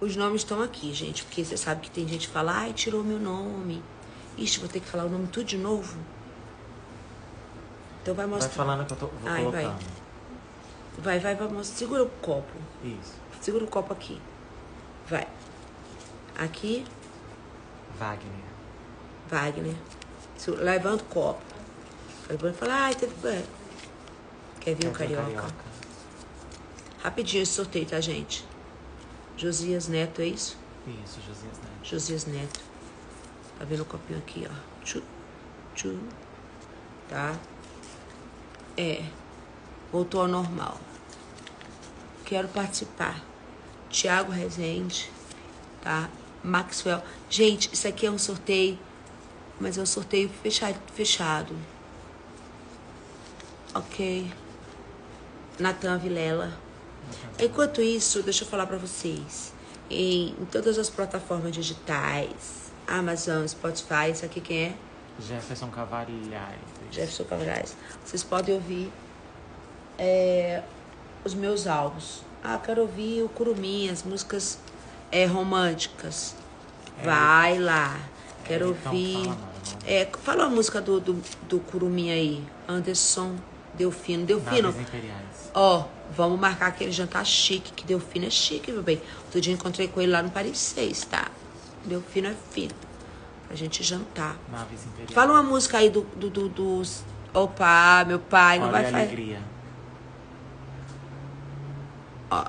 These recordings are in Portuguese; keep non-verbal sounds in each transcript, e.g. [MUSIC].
Os nomes estão aqui, gente, porque você sabe que tem gente que fala, ai, tirou meu nome. Ixi, vou ter que falar o nome tudo de novo. Então vai Vai mostrar. falando que eu tô, vou Ai, vai. colocando. Vai, vai, vai, mostra. Segura o copo. Isso. Segura o copo aqui. Vai. Aqui, Wagner. Wagner. Levanta o copo. Aí fala, ai, teve. Quer vir o ver carioca? Rapidinho esse sorteio, tá, gente? Josias Neto, é isso? Isso, Josias Neto. Josias Neto. Tá vendo o copinho aqui, ó? Tchu, tchu. Tá? É. Voltou ao normal. Quero participar. Tiago Rezende, tá? Maxwell. Gente, isso aqui é um sorteio, mas é um sorteio fechado. fechado. Ok. Natan Vilela. Enquanto isso, deixa eu falar pra vocês. Em, em todas as plataformas digitais, Amazon, Spotify, isso aqui quem é? Jefferson Cavalhais. Jefferson Cavalhais. Vocês podem ouvir é, os meus álbuns. Ah, quero ouvir o Curumim, as músicas é, românticas. É. Vai lá. Quero então ouvir. fala, não, não. É, fala a música do, do, do Curumim aí. Anderson Delfino. Delfino. Ó, vamos marcar aquele jantar chique, que Delfino é chique, meu bem. Outro dia encontrei com ele lá no Paris 6, tá? Delfino é fino. Pra gente jantar. Naves Imperiais. Fala uma música aí do, do, do- dos. Opa, meu pai, não Olha vai a fazer. alegria. Ó,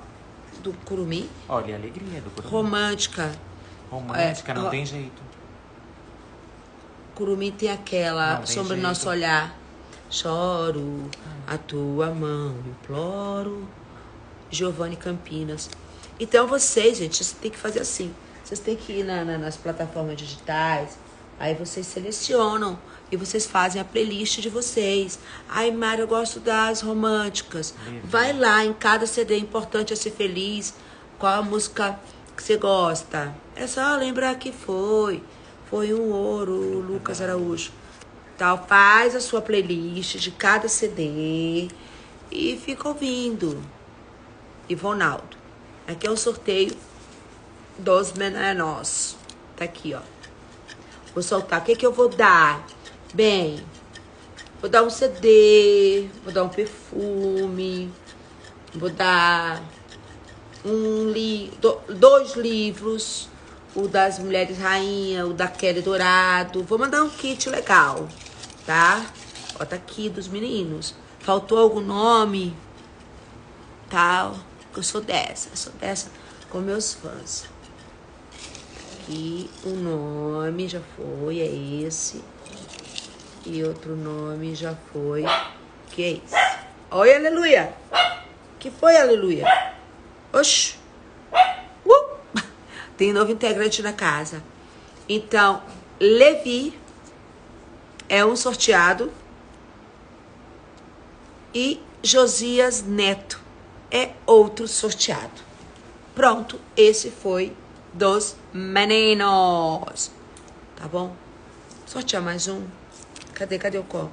do Curumim. Olha a alegria do Curumim. Romântica. Romântica, é, não ro- tem jeito. Curumim tem aquela Não tem Sombra do. Nosso Olhar. Choro, a tua mão, imploro. Giovanni Campinas. Então vocês, gente, vocês têm que fazer assim. Vocês têm que ir na- na- nas plataformas digitais. Aí vocês selecionam e vocês fazem a playlist de vocês. Ai, Mara, eu gosto das românticas. Vai lá, em cada CD, importante é ser feliz. Qual a música que você gosta? É só lembrar que foi. Foi um ouro, Lucas Araújo. Tal, faz a sua playlist de cada CD e fica ouvindo. Ivonaldo. Aqui é o sorteio dos meninos. Tá aqui, ó. Vou soltar. O que, que eu vou dar? Bem, vou dar um CD, vou dar um perfume, vou dar um li do- dois livros, o das Mulheres Rainha, o da Kelly Dourado. Vou mandar um kit legal, tá? Ó, tá aqui dos meninos. Faltou algum nome? Tal. Eu sou dessa, eu sou dessa com meus fãs. Aqui o nome já foi, é esse. E outro nome já foi, que é esse. Oi, aleluia! Que foi, aleluia? Oxi! Uh! [LAUGHS] Tem novo integrante na casa. Então, Levi é um sorteado e Josias Neto é outro sorteado. Pronto, esse foi dos meninos. Tá bom? Sortear mais um. Cadê, cadê o copo?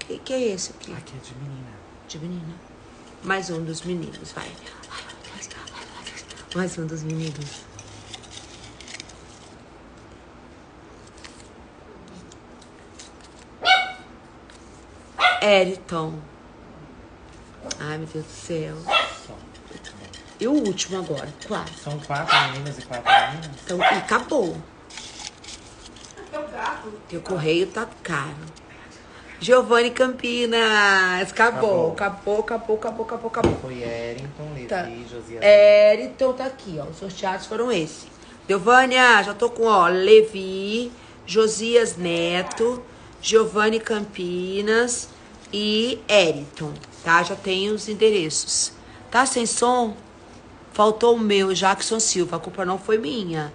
Que, que é esse aqui? Aqui é de menina. De menina. Mais um dos meninos, vai. Mais um dos meninos. Eriton. Ai, meu Deus do céu. E o último agora, quatro. São quatro meninas e quatro meninas? Então, e acabou. Teu correio tá caro. Giovanni Campinas. Acabou, acabou, acabou, acabou, acabou, acabou. Foi Erington, Levi, Tá. Josias. Eriton tá aqui, ó. Os sorteados foram esses. Delvânia, já tô com, ó, Levi, Josias Neto, Giovanni Campinas e Eriton, tá? Já tem os endereços. Tá sem som? Faltou o meu, Jackson Silva. A culpa não foi minha.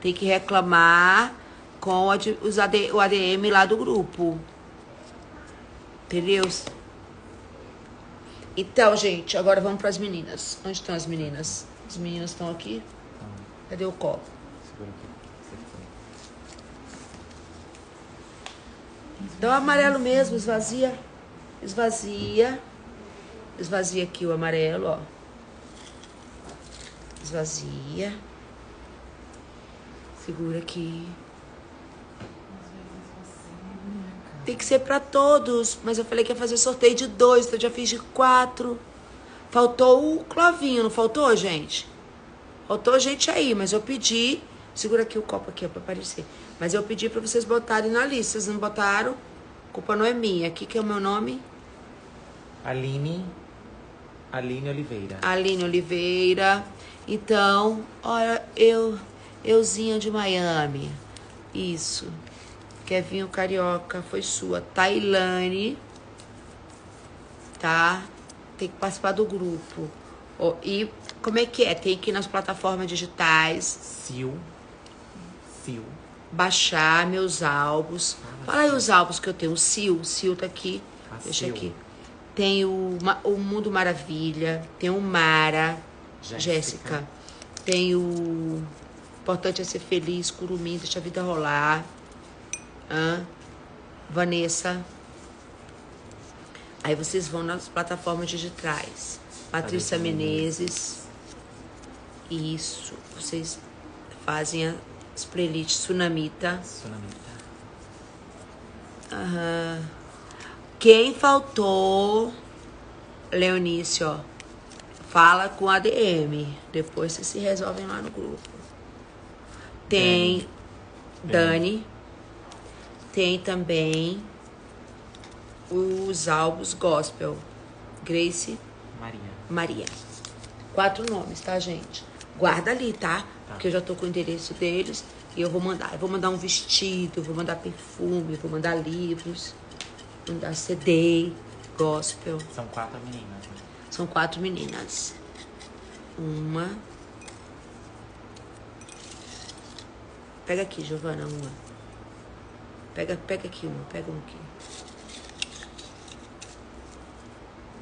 Tem que reclamar com os AD, o ADM lá do grupo. Entendeu? Então, gente, agora vamos para as meninas. Onde estão as meninas? As meninas estão aqui? Cadê o copo? segura aqui. Dá o amarelo mesmo, esvazia. Esvazia. Esvazia aqui o amarelo, ó. Esvazia. Segura aqui. Tem que ser pra todos. Mas eu falei que ia fazer sorteio de dois, então eu já fiz de quatro. Faltou o Clovinho, não faltou, gente? Faltou gente aí, mas eu pedi. Segura aqui o copo aqui, ó, pra aparecer. Mas eu pedi pra vocês botarem na lista. Vocês não botaram? Culpa não é minha. Aqui que é o meu nome? Aline. Aline Oliveira. Aline Oliveira. Então, olha, eu, euzinha de Miami. Isso. Kevinho Carioca, foi sua. Tailane, tá? Tem que participar do grupo. Ó, e como é que é? Tem que ir nas plataformas digitais, Sil. Sil. baixar meus álbuns. Fala aí os álbuns que eu tenho. O Sil, o Sil tá aqui. Ah, Deixa Sil. aqui. Tem o, o Mundo Maravilha, tem o Mara, Jéssica. Tem o Importante é Ser Feliz, Curumim, Deixa a Vida Rolar. Hã? Vanessa. Aí vocês vão nas plataformas digitais. Patrícia Patrícia Menezes. Isso. Vocês fazem as playlists Tsunamita. Tsunamita. Aham. Quem faltou, Leonice, ó, fala com a DM. Depois vocês se resolvem lá no grupo. Tem Dani. Tem também os álbuns gospel. Grace Maria. Maria. Quatro nomes, tá, gente? Guarda ali, tá? Tá. Porque eu já tô com o endereço deles e eu vou mandar. Eu vou mandar um vestido, vou mandar perfume, vou mandar livros, CD, gospel. São quatro meninas. né? São quatro meninas. Uma. Pega aqui, Giovana, uma. Pega, pega aqui uma, pega um aqui.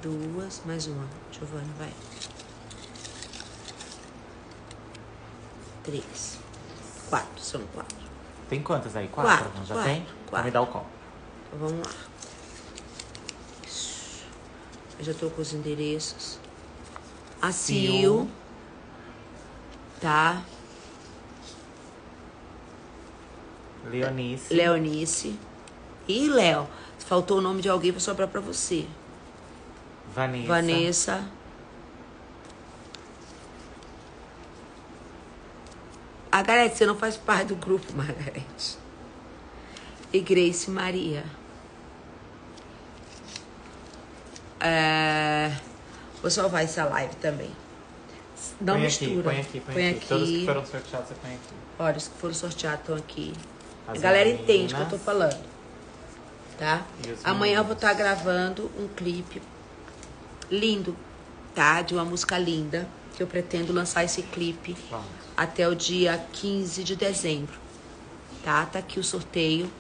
Duas, mais uma. Giovana, vai. Três. Quatro, são quatro. Tem quantas aí? Quatro? Quatro, já quatro, tem? Então quatro. me dá o copo. Então vamos lá. Eu já tô com os endereços. A Sil. Tá? Leonice. Leonice. E Léo. Faltou o nome de alguém, vou sobrar pra você. Vanessa. Vanessa. Margarete, você não faz parte do grupo, Margarete. E Grace Maria. É... Vou salvar essa live também. Não põe mistura. Aqui, põe aqui, põe, Põe aqui. Todos que aqui. foram sorteados, você põe aqui. Olha, os que foram sorteados estão aqui. As a galera meninas. entende o que eu tô falando. Tá? Amanhã eu vou estar gravando um clipe lindo, tá? De uma música linda. Que eu pretendo lançar esse clipe Vamos. até o dia 15 de dezembro. Tá? Tá aqui o sorteio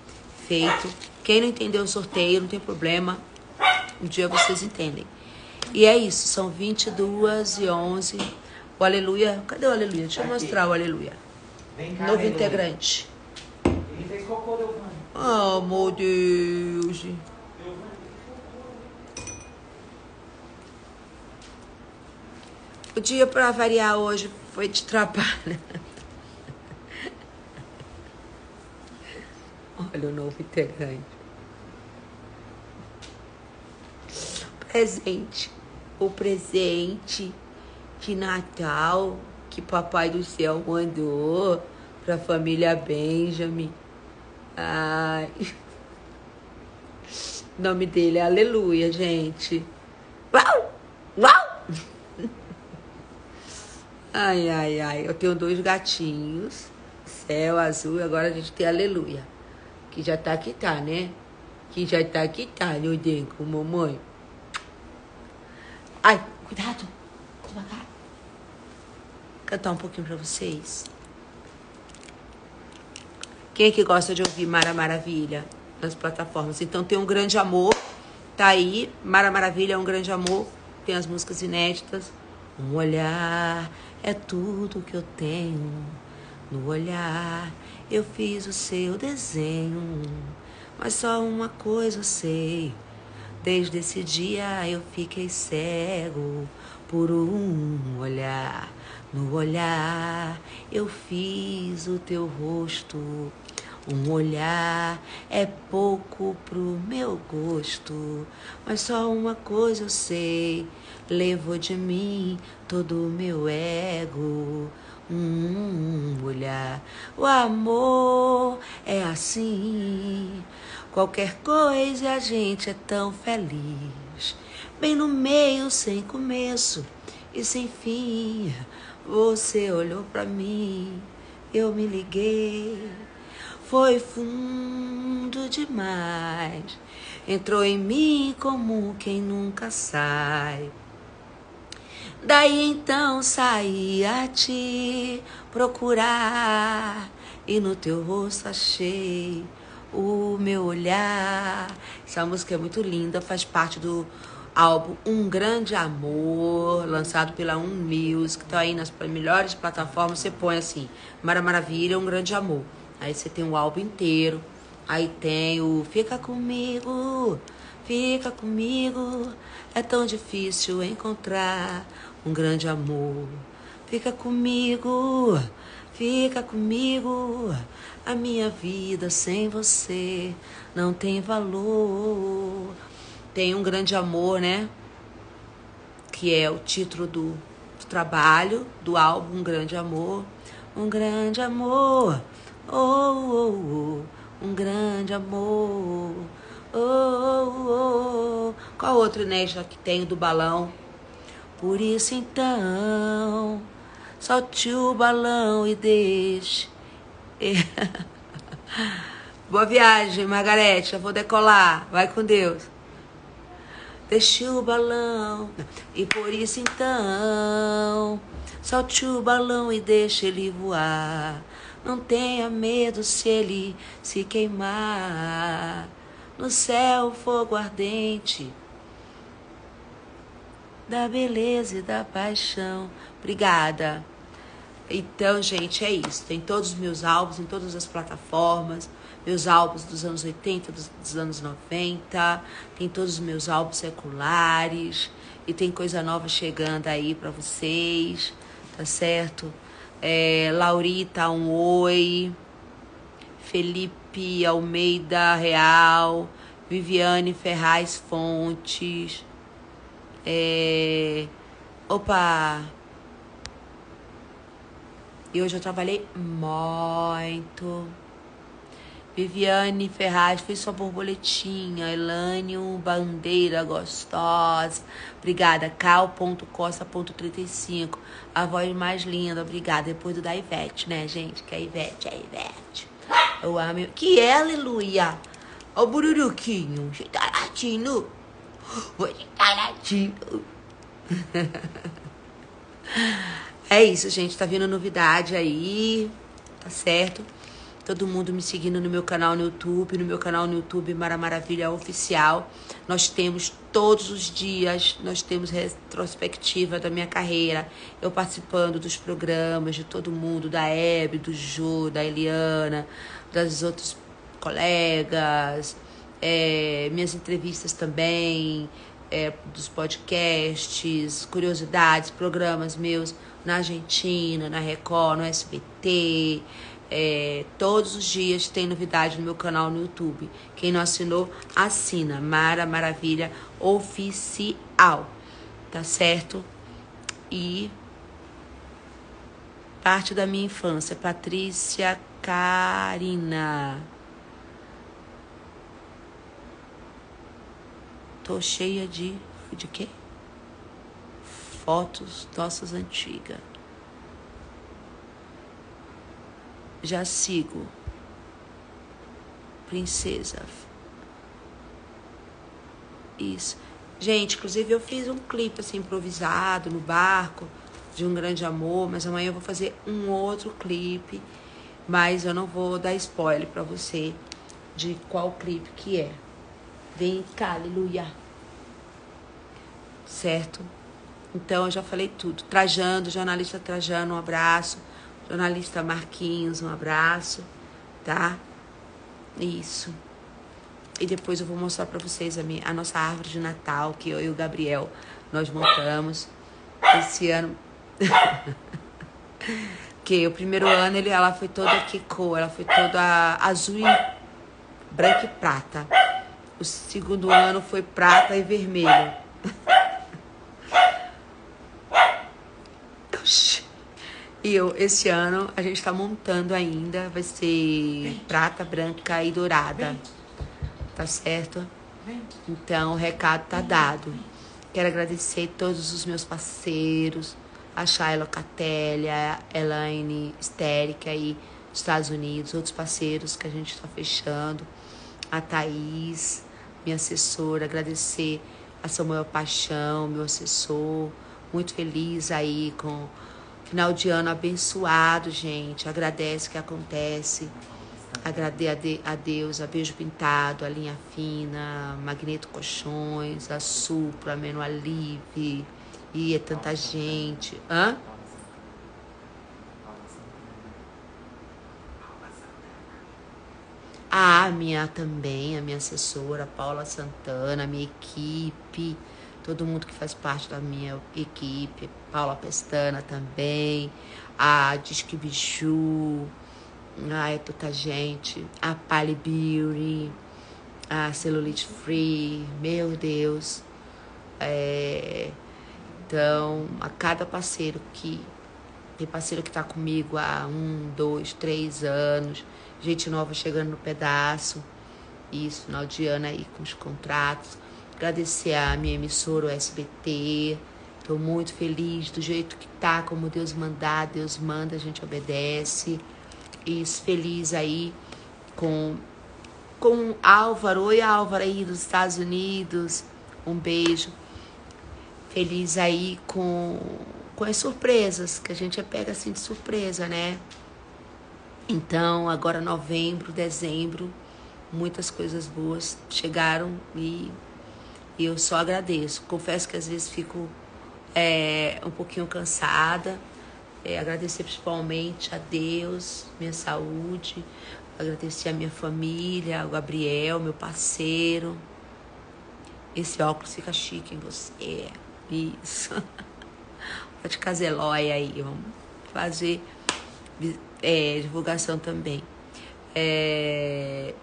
feito. Quem não entendeu o sorteio, não tem problema. Um dia vocês entendem. E é isso, são 22 e 11. O Aleluia. Cadê o Aleluia? Deixa eu mostrar o Aleluia. Vem Novo integrante. Ele fez cocô, Giovanni. Oh, meu Deus. O dia pra variar hoje foi de trabalho. [LAUGHS] Olha o novo integrante. Presente. O presente de Natal que Papai do Céu mandou pra família Benjamin. Ai. O nome dele é Aleluia, gente. Uau! Uau! Ai, ai, ai. Eu tenho dois gatinhos. Céu azul e agora a gente tem Aleluia. Que já tá que tá, né? Que já tá que tá, meu dengo, mamãe. Ai, cuidado. Devagar. Cantar um pouquinho pra vocês. Quem é que gosta de ouvir Mara Maravilha nas plataformas? Então tem um grande amor, tá aí. Mara Maravilha é um grande amor, tem as músicas inéditas. Um olhar é tudo que eu tenho. No olhar eu fiz o seu desenho. Mas só uma coisa eu sei. Desde esse dia eu fiquei cego por um olhar. No olhar eu fiz o teu rosto. Um olhar é pouco pro meu gosto, mas só uma coisa eu sei: levou de mim todo o meu ego. Um olhar, o amor é assim. Qualquer coisa a gente é tão feliz, bem no meio, sem começo e sem fim. Você olhou pra mim, eu me liguei. Foi fundo demais. Entrou em mim como quem nunca sai. Daí então saí a te procurar e no teu rosto achei o meu olhar. Essa música é muito linda, faz parte do álbum Um Grande Amor, lançado pela Um Music, tá aí nas melhores plataformas, você põe assim, Mara Maravilha, Um Grande Amor. Aí você tem o álbum inteiro, aí tem o Fica Comigo, Fica Comigo, é tão difícil encontrar um grande amor. Fica comigo, fica comigo, a minha vida sem você não tem valor tem um grande amor, né? Que é o título do, trabalho, do álbum Um Grande Amor. Um grande amor, oh, oh, oh, um grande amor, oh, oh, oh. Qual outro, né, já que tem do balão? Por isso então, solte o balão e deixe. Boa viagem, Margarete. Eu vou decolar. Vai com Deus. Deixe o balão e por isso então solte o balão e deixe ele voar. Não tenha medo se ele se queimar. No céu, fogo ardente da beleza e da paixão. Obrigada. Então, gente, é isso. Tem todos os meus álbuns em todas as plataformas meus álbuns dos anos 80, dos, dos anos 90, tem todos os meus álbuns seculares e tem coisa nova chegando aí para vocês, tá certo? É, Laurita, um oi. Felipe Almeida Real, Viviane Ferraz Fontes. É, opa! E hoje eu trabalhei muito. Viviane Ferraz fez sua borboletinha. Elânio Bandeira Gostosa. Obrigada. Cal.costa.35. A voz mais linda. Obrigada. Depois do da Ivete, né, gente? Que a Ivete, é a Ivete. Eu amo. Que é, aleluia. Ó o bururuquinho. Você tá é isso, gente. Tá vindo novidade aí. Tá certo? todo mundo me seguindo no meu canal no YouTube, no meu canal no YouTube Mara Maravilha Oficial. Nós temos todos os dias, nós temos retrospectiva da minha carreira, eu participando dos programas de todo mundo, da Hebe, do Jô, da Eliana, das outros colegas, é, minhas entrevistas também, é, dos podcasts, curiosidades, programas meus na Argentina, na Record, no SBT, é, todos os dias tem novidade no meu canal no YouTube. Quem não assinou, assina. Mara Maravilha Oficial. Tá certo? E parte da minha infância, Patrícia Karina. Tô cheia de de quê? Fotos nossas antigas. já sigo. Princesa. Isso. Gente, inclusive eu fiz um clipe assim improvisado no barco de um grande amor, mas amanhã eu vou fazer um outro clipe, mas eu não vou dar spoiler para você de qual clipe que é. Vem cá, aleluia. Certo? Então eu já falei tudo. Trajando, jornalista Trajando, um abraço. Jornalista Marquinhos, um abraço, tá? Isso. E depois eu vou mostrar para vocês a, minha, a nossa árvore de Natal que eu e o Gabriel nós montamos esse ano. [LAUGHS] Que o primeiro ano ele, ela foi toda que cor? Ela foi toda azul e branca e prata. O segundo ano foi prata e vermelho. [LAUGHS] E eu, esse ano a gente está montando ainda, vai ser prata, branca e dourada. Tá certo? Então o recado tá dado. Quero agradecer todos os meus parceiros, a Shayla Catelia, a Elaine Stérica aí dos Estados Unidos, outros parceiros que a gente está fechando, a Thaís, minha assessora, agradecer a Samuel Paixão, meu assessor, muito feliz aí com Final de ano abençoado, gente. Agradece o que acontece. Agradece a Deus, a Beijo Pintado, a Linha Fina, Magneto Colchões, a Supra, a Menualive. E é tanta gente. Hã? A minha também, a minha assessora, Paula Santana, a minha equipe todo mundo que faz parte da minha equipe, Paula Pestana também, a Disque Biju, a é tanta gente, a Pali Beauty, a Celulite Free, meu Deus. É, então, a cada parceiro que. Tem parceiro que está comigo há um, dois, três anos, gente nova chegando no pedaço. Isso, ano aí com os contratos Agradecer a minha emissora, o SBT. Estou muito feliz do jeito que tá, como Deus mandar, Deus manda, a gente obedece. E feliz aí com com Álvaro. Oi, Álvaro aí dos Estados Unidos. Um beijo. Feliz aí com, com as surpresas, que a gente é pega assim de surpresa, né? Então, agora novembro, dezembro, muitas coisas boas chegaram e e eu só agradeço. Confesso que às vezes fico é, um pouquinho cansada. É, agradecer principalmente a Deus, minha saúde, agradecer a minha família, o Gabriel, meu parceiro. Esse óculos fica chique em você. Isso. [LAUGHS] Pode caselóia aí. Vamos fazer é, divulgação também. É,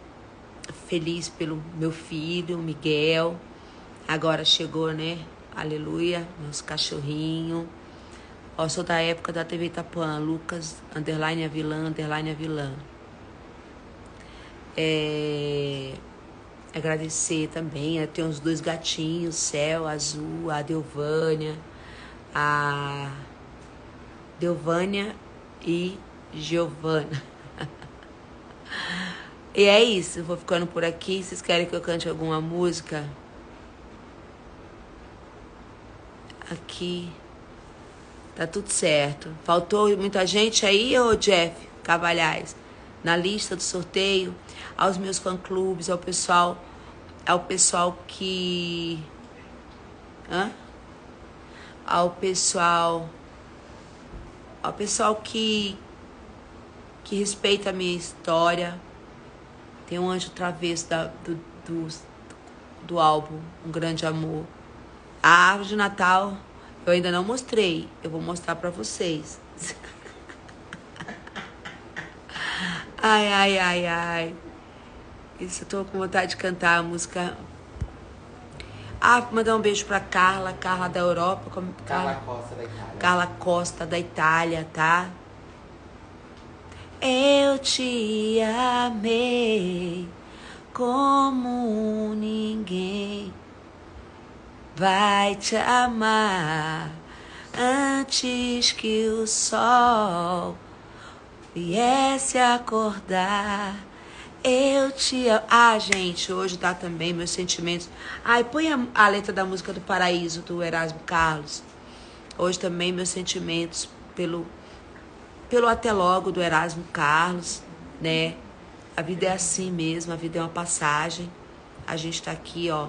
feliz pelo meu filho, Miguel Agora chegou, né? Aleluia, nosso cachorrinho. Ó, sou da época da TV Itapuã, Lucas, underline a vilã, underline a vilã. É... Agradecer também, tem uns dois gatinhos, Céu, Azul, a Delvânia, a Delvânia e Giovana. [LAUGHS] e é isso, vou ficando por aqui. Vocês querem que eu cante alguma música? aqui. Tá tudo certo. Faltou muita gente aí, ô Jeff Cavalhais, na lista do sorteio, aos meus fã-clubes, ao pessoal, ao pessoal que. Hã? Ao pessoal. Ao pessoal que. Que respeita a minha história. Tem um anjo travesso da, do, do, do álbum Um Grande Amor. A árvore de Natal eu ainda não mostrei. Eu vou mostrar para vocês. [LAUGHS] ai, ai, ai, ai. Isso, eu tô com vontade de cantar a música. Ah, mandar um beijo pra Carla, Carla da Europa. Como... Carla Costa da Itália. Carla Costa da Itália, tá? Eu te amei como ninguém vai te amar antes que o sol viesse acordar. Eu te amo. Ah, gente, hoje dá também meus sentimentos. Ai, põe a, a letra da música do Paraíso do Erasmo Carlos. Hoje também meus sentimentos pelo pelo até logo do Erasmo Carlos, né? A vida é assim mesmo, a vida é uma passagem. A gente tá aqui, ó,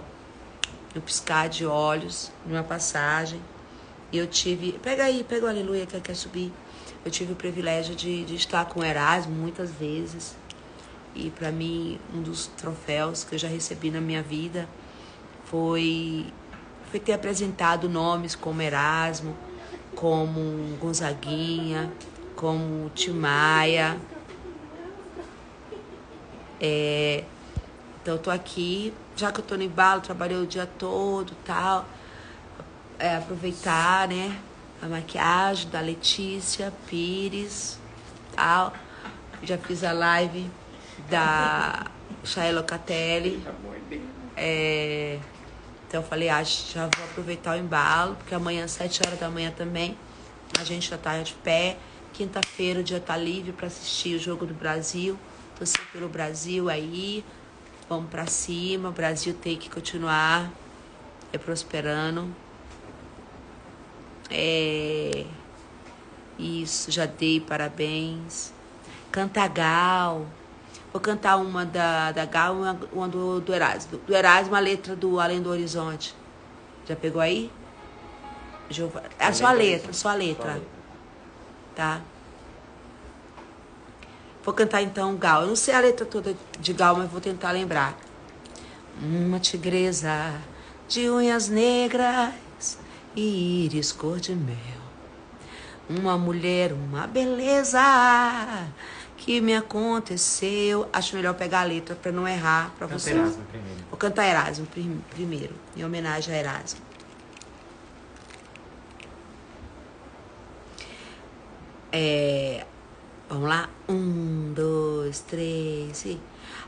no piscar de olhos, numa passagem. E eu tive. Pega aí, pega o aleluia que quer subir. Eu tive o privilégio de, de estar com o Erasmo muitas vezes. E para mim, um dos troféus que eu já recebi na minha vida foi, foi ter apresentado nomes como Erasmo, como Gonzaguinha, como Timaya. É, então eu tô aqui, já que eu tô no embalo, trabalhei o dia todo tal. É, aproveitar, né? A maquiagem da Letícia Pires, tal. Já fiz a live da Chaela Locatelli. É, então eu falei, ah, já vou aproveitar o embalo, porque amanhã, às 7 horas da manhã também, a gente já tá de pé. Quinta-feira o dia tá livre para assistir o Jogo do Brasil. Torcer pelo Brasil aí. Vamos para cima. O Brasil tem que continuar é, prosperando. É, isso, já dei parabéns. Cantagal. Vou cantar uma da, da Gal uma, uma do, do Erasmo. Do Erasmo, a letra do Além do Horizonte. Já pegou aí? É só a letra, só a letra. Tá? Vou cantar então Gal. Eu não sei a letra toda de Gal, mas vou tentar lembrar. Uma tigresa de unhas negras e íris cor de mel. Uma mulher, uma beleza que me aconteceu. Acho melhor pegar a letra para não errar para você. Erasmo primeiro. Vou cantar Erasmo primeiro, em homenagem a Erasmo. É, vamos lá? Um, dois, três e.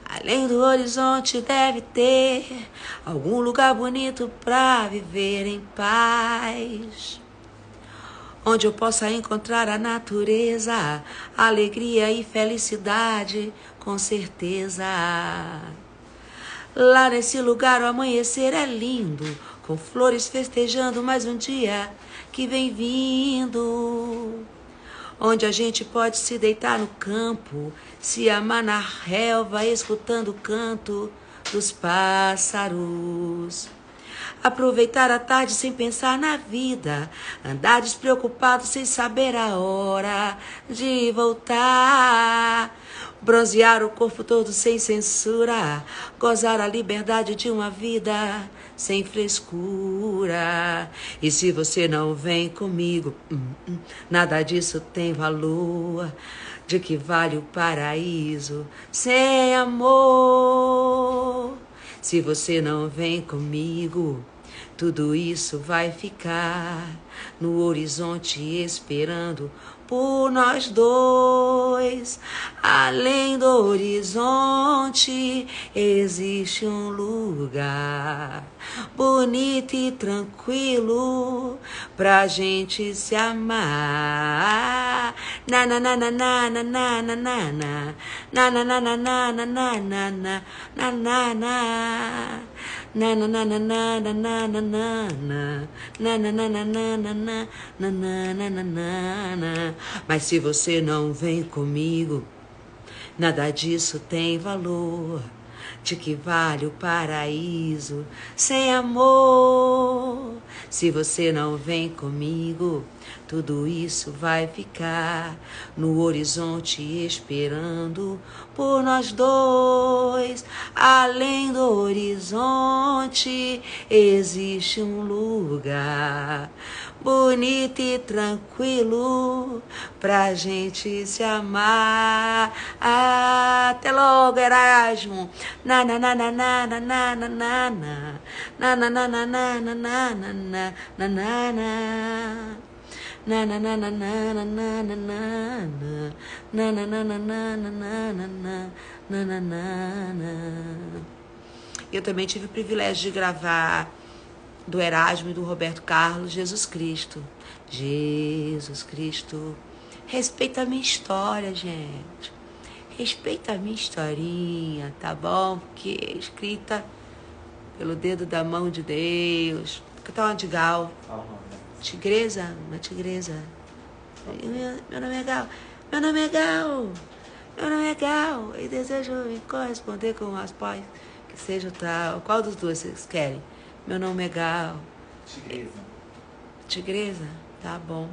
Além do horizonte deve ter algum lugar bonito pra viver em paz. Onde eu possa encontrar a natureza, alegria e felicidade, com certeza. Lá nesse lugar o amanhecer é lindo, com flores festejando mais um dia que vem vindo onde a gente pode se deitar no campo, se amar na relva, escutando o canto dos pássaros. Aproveitar a tarde sem pensar na vida, andar despreocupado sem saber a hora de voltar. Bronzear o corpo todo sem censura, gozar a liberdade de uma vida sem frescura. E se você não vem comigo, hum, hum, nada disso tem valor. De que vale o paraíso sem amor? Se você não vem comigo, tudo isso vai ficar no horizonte esperando por nós dois. Além do horizonte existe um lugar bonito e tranquilo pra gente se amar. Na na na na na na na na na na na na na na na na na na na na na na na na na na na na na na na na na mas se você não vem comigo nada disso tem valor de que vale o paraíso sem amor se você não vem comigo tudo isso vai ficar no horizonte esperando por nós dois. Além do horizonte existe um lugar bonito e tranquilo pra gente se amar. Até logo, Erasmo. Na na na na na na na na na na na na na na na na na na na Eu também tive o privilégio de gravar do Erasmo e do Roberto Carlos, Jesus Cristo. Jesus Cristo. Respeita a minha história, gente. Respeita a minha historinha, tá bom? Porque é escrita pelo dedo da mão de Deus. Que tal uma de Gal? Tigresa, uma tigresa. Meu nome é Gal. Meu nome é Gal. Meu nome é Gal. E desejo me corresponder com as pais que seja tal. Qual dos dois vocês querem? Meu nome é Gal. Tigresa. Tigresa? Tá bom.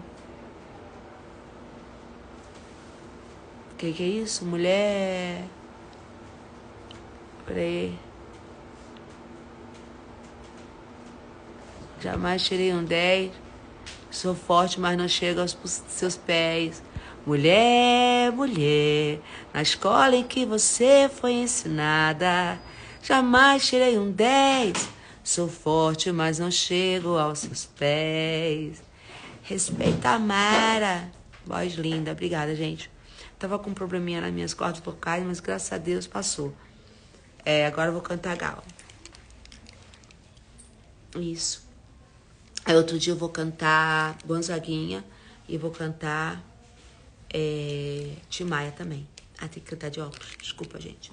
O que, que é isso? Mulher. Peraí. Jamais tirei um 10. Sou forte, mas não chego aos seus pés. Mulher, mulher, na escola em que você foi ensinada, jamais tirei um 10. Sou forte, mas não chego aos seus pés. Respeita a Mara. Voz linda, obrigada, gente. Tava com um probleminha nas minhas cordas vocais, mas graças a Deus passou. É, agora eu vou cantar Gal. Isso. Aí outro dia eu vou cantar Gonzaguinha e vou cantar é, Timaya também. Ah, tem que cantar de óculos. Desculpa, gente.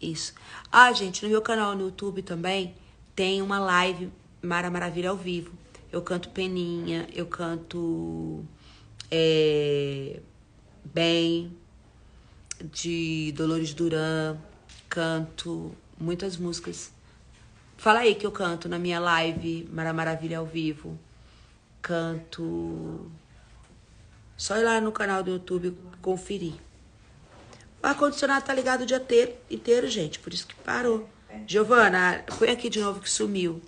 Isso. Ah, gente, no meu canal no YouTube também tem uma live Mara Maravilha ao vivo. Eu canto Peninha, eu canto é, Bem, de Dolores Duran, canto muitas músicas. Fala aí que eu canto na minha live Mara Maravilha ao vivo. Canto. Só ir lá no canal do YouTube conferir. O ar-condicionado tá ligado o dia inteiro, inteiro, gente. Por isso que parou. Giovana, põe aqui de novo que sumiu.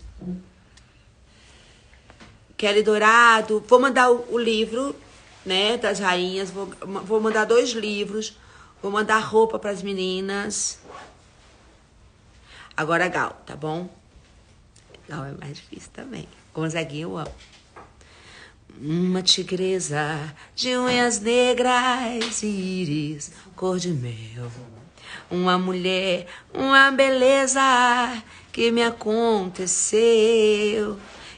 Kelly Dourado. Vou mandar o, o livro, né, das rainhas. Vou, vou mandar dois livros. Vou mandar roupa para as meninas. Agora Gal, tá bom? Gal é mais difícil também. Gonzaguinha eu amo. Uma tigresa de unhas negras e íris cor de mel. Uma mulher, uma beleza que me aconteceu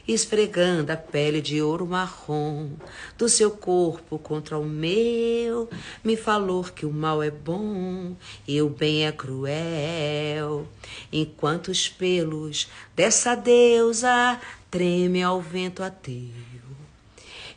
esfregando a pele de ouro marrom do seu corpo contra o meu, me falou que o mal é bom e o bem é cruel, enquanto os pelos dessa deusa tremem ao vento ateu.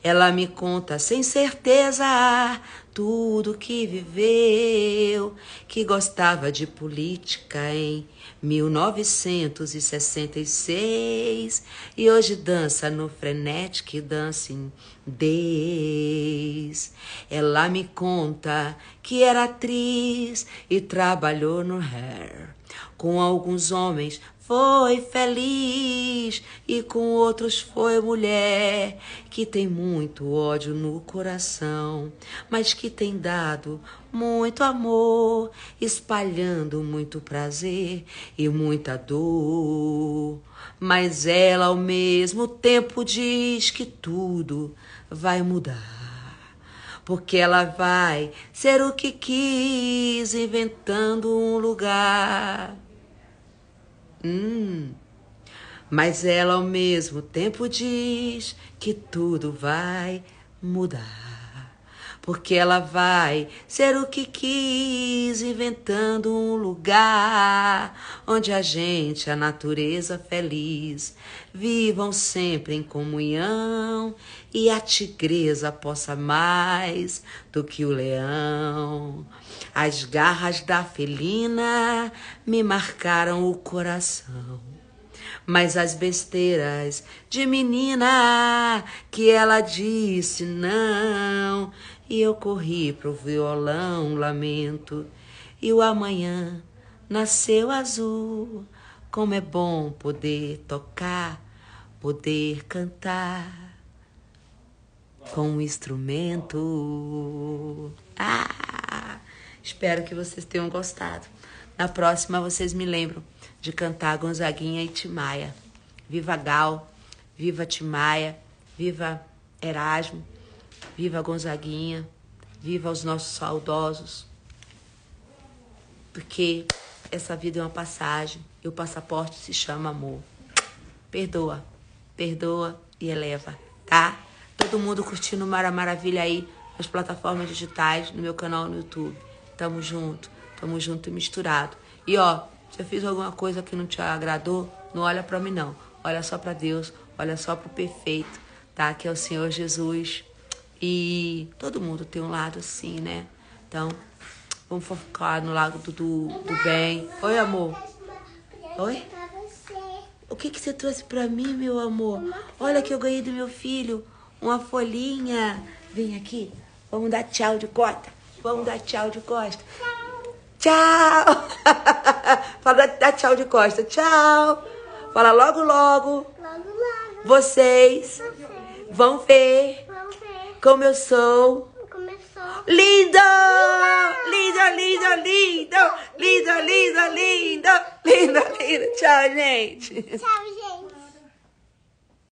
Ela me conta sem certeza tudo que viveu, que gostava de política em 1966 e hoje dança no Frenetic Dancing Days. Ela me conta que era atriz e trabalhou no Hair com alguns homens foi feliz e com outros foi mulher que tem muito ódio no coração, mas que tem dado muito amor, espalhando muito prazer e muita dor. Mas ela ao mesmo tempo diz que tudo vai mudar. Porque ela vai ser o que quis, inventando um lugar Hum. Mas ela ao mesmo tempo diz que tudo vai mudar. Porque ela vai ser o que quis, inventando um lugar onde a gente, a natureza feliz, vivam sempre em comunhão e a tigresa possa mais do que o leão. As garras da felina me marcaram o coração. Mas as besteiras de menina que ela disse não, e eu corri pro violão, lamento, e o amanhã nasceu azul. Como é bom poder tocar, poder cantar com um instrumento. Ah! Espero que vocês tenham gostado. Na próxima vocês me lembram de cantar Gonzaguinha e Timaya. Viva Gal, viva Timaya, viva Erasmo, viva Gonzaguinha, viva os nossos saudosos. Porque essa vida é uma passagem e o passaporte se chama amor. Perdoa, perdoa e eleva, tá? Todo mundo curtindo Mara Maravilha aí nas plataformas digitais, no meu canal no YouTube. Tamo junto, tamo junto e misturado. E ó, se eu fiz alguma coisa que não te agradou, não olha para mim não. Olha só para Deus, olha só pro perfeito, tá? Que é o Senhor Jesus. E todo mundo tem um lado assim, né? Então, vamos focar no lado do, do, do bem. Oi, amor. Oi? O que, que você trouxe para mim, meu amor? Olha que eu ganhei do meu filho. Uma folhinha. Vem aqui. Vamos dar tchau de cota. Vamos dar tchau de costa. Tchau! [LAUGHS] Fala, dá tchau de costa. Tchau! Fala logo, logo. Logo, logo. Vocês Você vão ver vão ver como eu sou. Começou. Lindo! Lindo, lindo, lindo! Lindo, lindo, lindo! Lindo, lindo! Tchau, gente! Tchau,